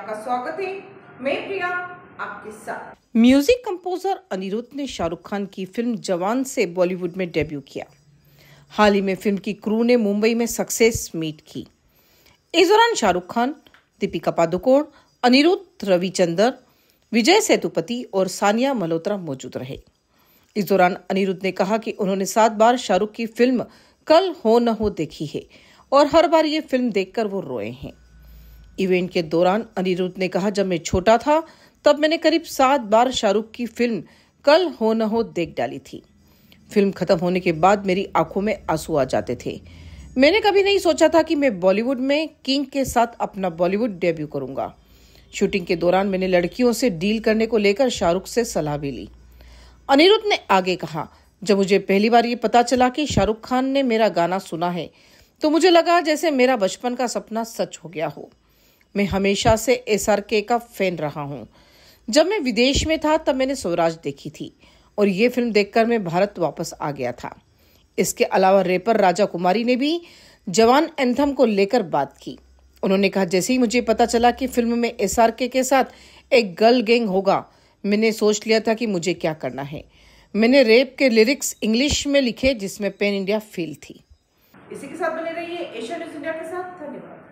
आपका स्वागत है। मैं प्रिया, आपके साथ। म्यूज़िक कंपोजर अनिरुद्ध ने शाहरुख खान की फ़िल्म जवान से बॉलीवुड में डेब्यू किया। हाल ही में फ़िल्म की क्रू ने मुंबई में सक्सेस मीट की। इस दौरान शाहरुख खान, दीपिका पादुकोण, अनिरुद्ध, रविचंदर, विजय सेतुपति और सानिया मल्होत्रा मौजूद रहे। इस दौरान अनिरुद्ध ने कहा कि उन्होंने सात बार शाहरुख की फ़िल्म कल हो न हो देखी है और हर बार ये फ़िल्म देखकर वो रोए हैं। इवेंट के दौरान अनिरुद्ध ने कहा, जब मैं छोटा था, तब मैंने करीब सात बार शाहरुख की फ़िल्म कल हो न हो देख डाली थी। फ़िल्म खत्म होने के बाद मेरी आँखों में आँसू आ जाते थे। मैंने कभी नहीं सोचा था कि मैं बॉलीवुड में किंग के साथ अपना बॉलीवुड डेब्यू करूँगा। शूटिंग के दौरान मैंने लड़कियों से डील करने को लेकर शाहरुख से सलाह भी ली। अनिरुद्ध ने आगे कहा, जब मुझे पहली बार ये पता चला कि शाहरुख खान ने मेरा गाना सुना है तो मुझे लगा जैसे मेरा बचपन का सपना सच हो गया हो। मैं हमेशा से एस के फ़ैन रहा हूँ। जब मैं विदेश में था, तब मैंने स्वराज देखी थी और ये फ़िल्म देखकर मैं भारत वापस आ गया था। इसके अलावा रेपर राजा कुमारी ने भी जवान एंथम को लेकर बात की। उन्होंने कहा, जैसे ही मुझे पता चला कि फ़िल्म में एस के साथ एक गर्ल गैंग होगा, मैंने सोच लिया था कि मुझे क्या करना है। मैंने रेप के लिरिक्स इंग्लिश में लिखे, जिसमें पेन इंडिया फील थी। इसी के साथ बने रहिए एशिया न्यूज़ इंडिया के साथ। धन्यवाद।